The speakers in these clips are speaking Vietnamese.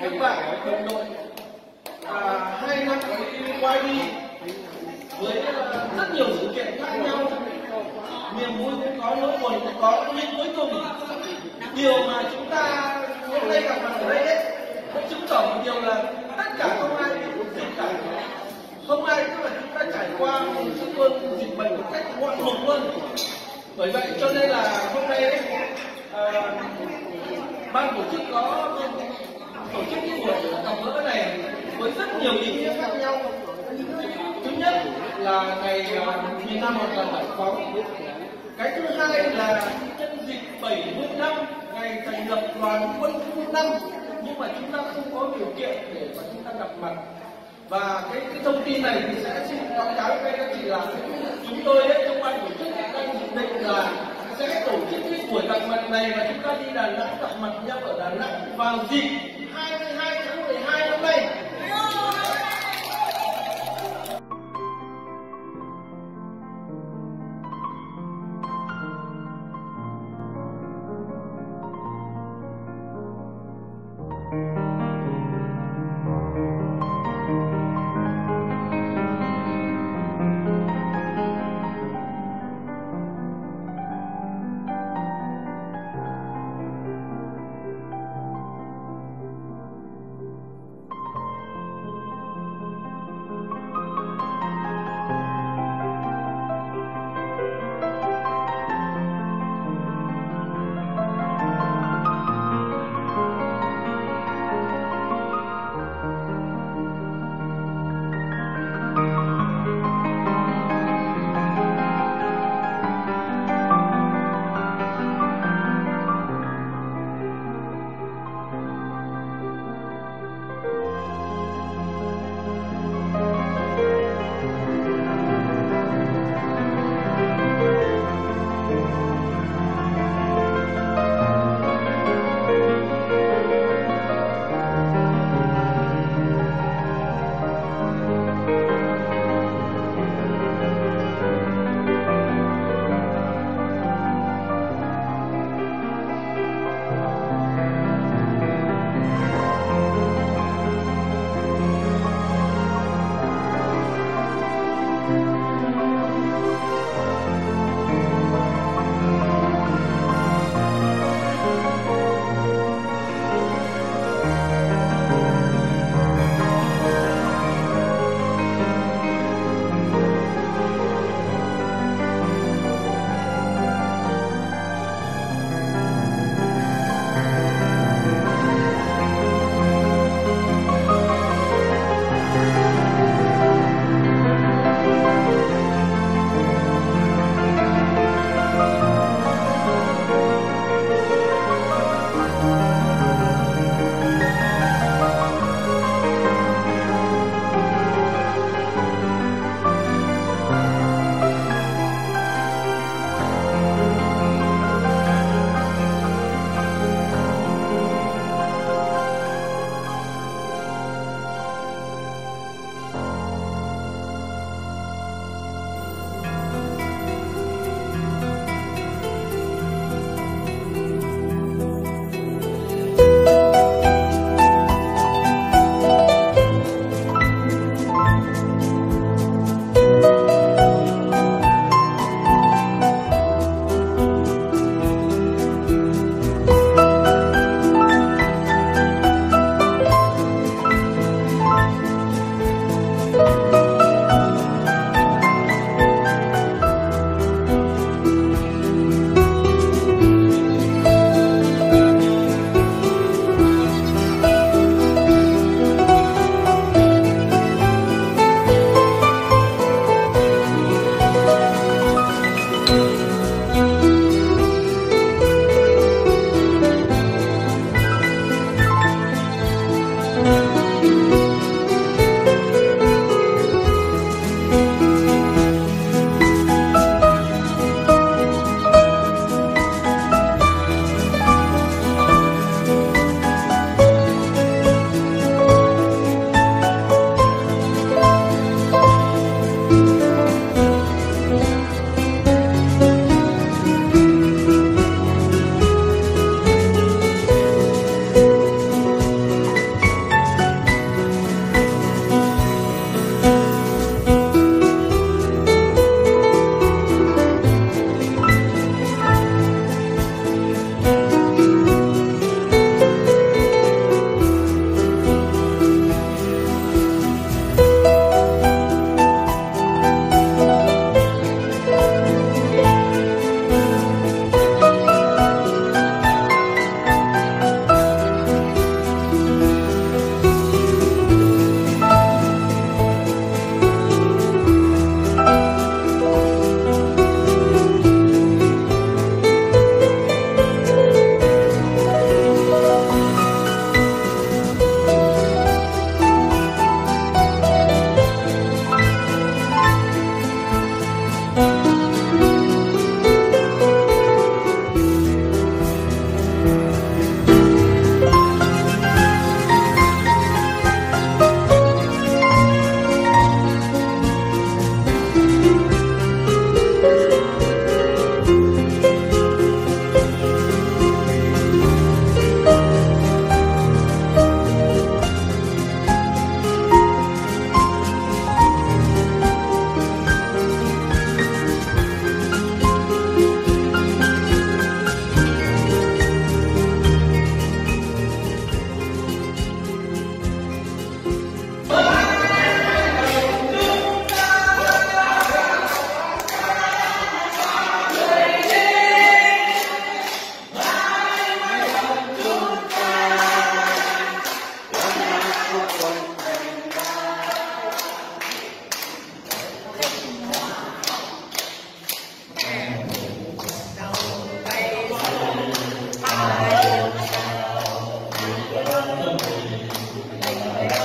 các bạn đồng đội và hai năm quay đi. Với à, rất nhiều sự kiện khác nhau. Niềm vui cũng có nỗi buồn cũng có nhưng cuối cùng điều mà chúng ta hôm nay gặp mặt ở đây ấy, chứng tỏ một điều là tất cả không ai bị dịch cả. Không ai tức là chúng ta trải qua một cái cơn dịch bệnh một cách ngoạn mục luôn bởi vậy cho nên là hôm nay ấy, à, ban tổ chức có tổ chức cái buổi gặp gỡ này với rất nhiều ý nghĩa khác nhau. Thứ nhất là ngày à, miền Nam hoàn toàn giải phóng. Cái thứ hai là nhân dịp 70 năm ngày thành lập đoàn quân khu năm nhưng mà chúng ta không có điều kiện để mà chúng ta gặp mặt. Và cái, cái thông tin này thì sẽ xin báo cáo với các chị là chúng tôi đấy trong ban tổ chức đang định là sẽ tổ chức cái buổi gặp mặt này và chúng ta đi Đà Nẵng gặp mặt nhau ở Đà Nẵng vào dịp 22 tháng 12 năm nay.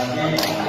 Amen.